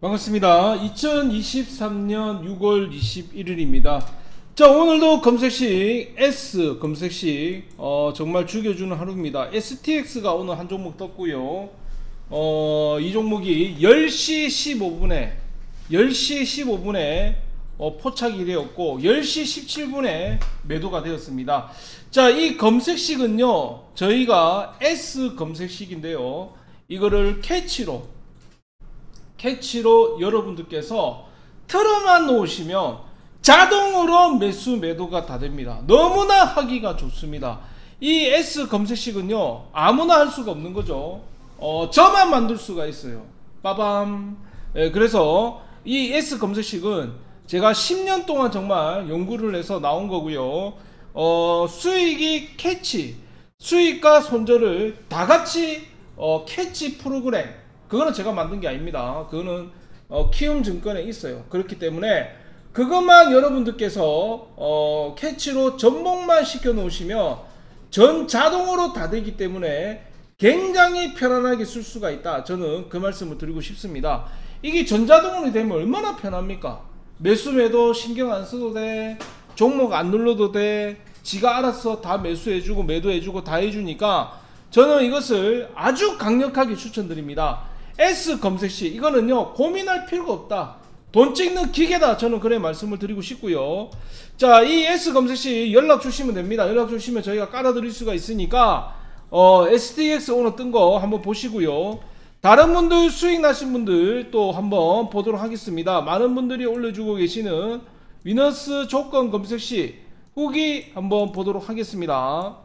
반갑습니다. 2023년 6월 21일입니다. 자, 오늘도 검색식 S 검색식 어, 정말 죽여주는 하루입니다. STX가 오늘 한 종목 떴고요. 어, 이 종목이 10시 15분에 10시 15분에 어, 포착이 되었고 10시 17분에 매도가 되었습니다. 자, 이 검색식은요. 저희가 S 검색식인데요. 이거를 캐치로 캐치로 여러분들께서 틀어만 놓으시면 자동으로 매수 매도가 다 됩니다. 너무나 하기가 좋습니다. 이 S 검색식은요 아무나 할 수가 없는 거죠. 어, 저만 만들 수가 있어요. 빠밤. 예, 그래서 이 S 검색식은 제가 10년 동안 정말 연구를 해서 나온 거고요. 어, 수익이 캐치, 수익과 손절을 다 같이 어, 캐치 프로그램 그거는 제가 만든 게 아닙니다. 그거는 어, 키움 증권에 있어요. 그렇기 때문에 그것만 여러분들께서 어, 캐치로 접목만 시켜 놓으시면 전 자동으로 다 되기 때문에 굉장히 편안하게 쓸 수가 있다. 저는 그 말씀을 드리고 싶습니다. 이게 전자동으로 되면 얼마나 편합니까? 매수 매도 신경 안 써도 돼. 종목 안 눌러도 돼. 지가 알아서 다 매수해주고 매도해주고 다 해주니까 저는 이것을 아주 강력하게 추천드립니다. S 검색 시 이거는요 고민할 필요가 없다. 돈 찍는 기계다. 저는 그래 말씀을 드리고 싶고요. 자, 이 S 검색 시 연락 주시면 됩니다. 연락 주시면 저희가 깔아 드릴 수가 있으니까 어, STX 오늘 뜬 거 한번 보시고요. 다른 분들 수익 나신 분들 또 한번 보도록 하겠습니다. 많은 분들이 올려주고 계시는 위너스 조건 검색 시 후기 한번 보도록 하겠습니다.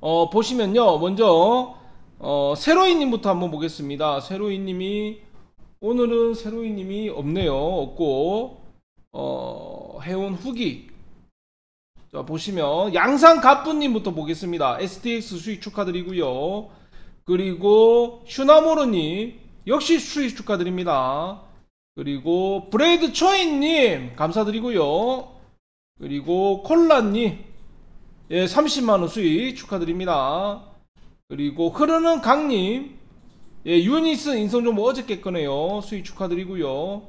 어, 보시면요. 먼저 어, 세로이님부터 한번 보겠습니다. 세로이님이 오늘은 세로이님이 없네요. 없고 어, 해온 후기 자 보시면 양산 갑분님부터 보겠습니다. STX 수익 축하드리고요. 그리고 슈나모르님 역시 수익 축하드립니다. 그리고 브레이드 초이님 감사드리고요. 그리고 콜라님 예 30만원 수익 축하드립니다. 그리고 흐르는 강님 예, 유니스 인성정보 어저께 거네요. 수익 축하드리고요.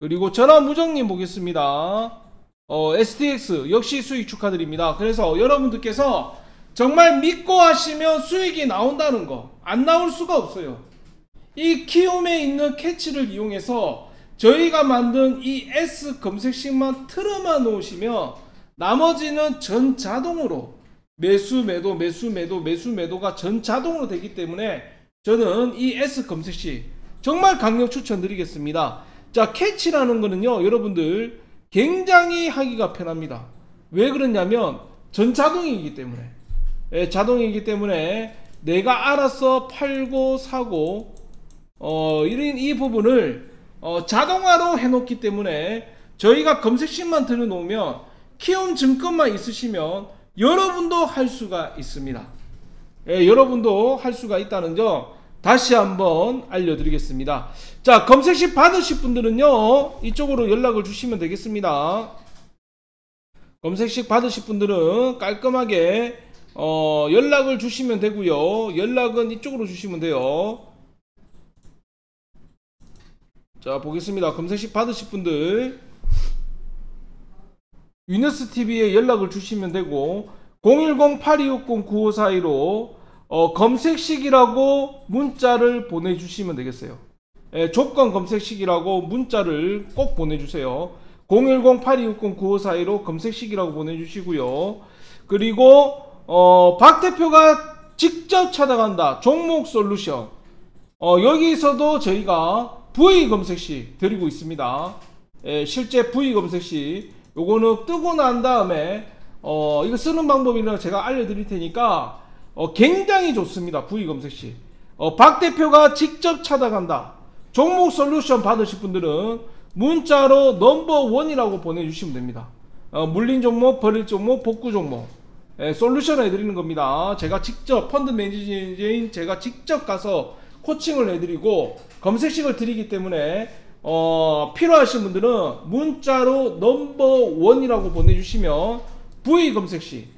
그리고 전화무정님 보겠습니다. 어, STX 역시 수익 축하드립니다. 그래서 여러분들께서 정말 믿고 하시면 수익이 나온다는 거 안 나올 수가 없어요. 이 키움에 있는 캐치를 이용해서 저희가 만든 이 S 검색식만 틀어만 놓으시면 나머지는 전 자동으로 매수 매도 매수 매도 매수 매도가 전 자동으로 되기 때문에 저는 이 S 검색식 정말 강력 추천드리겠습니다. 자 캐치라는 거는요 여러분들 굉장히 하기가 편합니다. 왜 그러냐면 전 자동이기 때문에 예, 자동이기 때문에 내가 알아서 팔고 사고 어, 이런 이 부분을 어, 자동화로 해놓기 때문에 저희가 검색식만 들어놓으면 키움 증권만 있으시면 여러분도 할 수가 있습니다. 예, 여러분도 할 수가 있다는 점 다시 한번 알려드리겠습니다. 자, 검색식 받으실 분들은요, 이쪽으로 연락을 주시면 되겠습니다. 검색식 받으실 분들은 깔끔하게 어, 연락을 주시면 되고요. 연락은 이쪽으로 주시면 돼요. 자, 보겠습니다. 검색식 받으실 분들 위너스 TV에 연락을 주시면 되고 010-8260-9542로 어, 검색식이라고 문자를 보내주시면 되겠어요. 예, 조건 검색식이라고 문자를 꼭 보내주세요. 010-8260-9542로 검색식이라고 보내주시고요. 그리고 어, 박 대표가 직접 찾아간다. 종목 솔루션. 어, 여기서도 저희가 V 검색식 드리고 있습니다. 예, 실제 V 검색식 요거는 뜨고 난 다음에 어, 이거 쓰는 방법이는 제가 알려드릴 테니까 어, 굉장히 좋습니다. V 검색시. 어, 박 대표가 직접 찾아간다. 종목 솔루션 받으실 분들은 문자로 number one이라고 보내주시면 됩니다. 어, 물린 종목, 버릴 종목, 복구 종목. 예, 솔루션을 해드리는 겁니다. 제가 직접 펀드 매니저인 제가 직접 가서 코칭을 해드리고 검색식을 드리기 때문에 어, 필요하신 분들은 문자로 number one이라고 보내주시면 V 검색식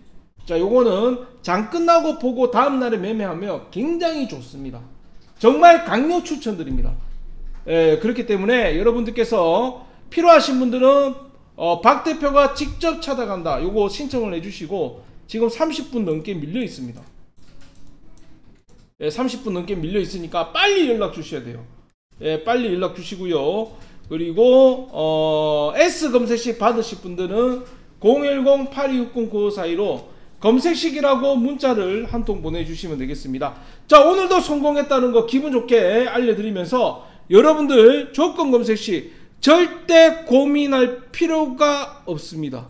자 요거는 장 끝나고 보고 다음날에 매매하면 굉장히 좋습니다 정말 강력 추천드립니다 예, 그렇기 때문에 여러분들께서 필요하신 분들은 어, 박 대표가 직접 찾아간다. 요거 신청을 해주시고 지금 30분 넘게 밀려 있습니다. 예, 30분 넘게 밀려 있으니까 빨리 연락 주셔야 돼요. 예, 빨리 연락 주시고요. 그리고 어, S 검색식 받으실 분들은 010-8260-9542로 검색식이라고 문자를 한 통 보내주시면 되겠습니다. 자, 오늘도 성공했다는 거 기분 좋게 알려드리면서 여러분들 조건 검색식 절대 고민할 필요가 없습니다.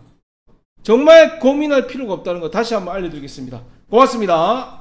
정말 고민할 필요가 없다는 거 다시 한번 알려드리겠습니다. 고맙습니다.